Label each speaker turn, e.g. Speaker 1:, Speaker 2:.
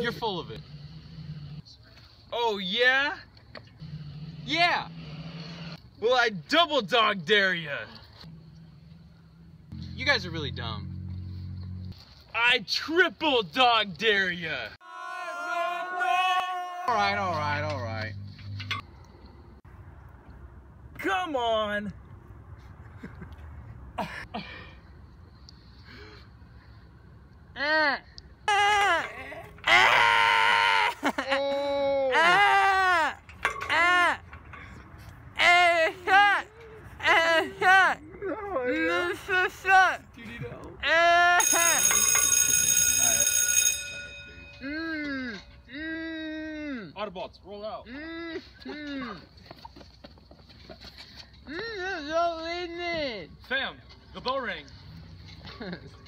Speaker 1: You're full of it. Oh, yeah? Yeah! Well, I double dog dare you! You guys are really dumb. I triple dog dare you!
Speaker 2: Alright, alright, alright.
Speaker 1: Come on! Autobots, roll out. Fam, the bell rang.